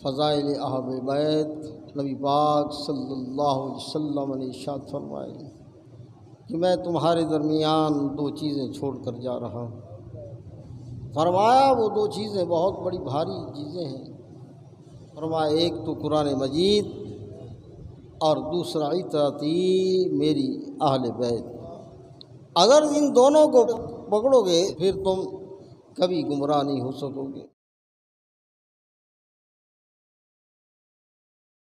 फ़ज़ाइल अहब बैत, नबी पाक सल्लल्लाहु अलैहि वसल्लम ने इरशाद फरमाए कि मैं तुम्हारे दरमियान दो चीज़ें छोड़ कर जा रहा हूँ। फरमाया, वो दो चीज़ें बहुत बड़ी भारी चीज़ें हैं। फरमाया, एक तो कुरान मजीद और दूसरा, इतराती मेरी अहल बैत। अगर इन दोनों को पकड़ोगे, फिर तुम कभी गुमराह नहीं हो सकोगे।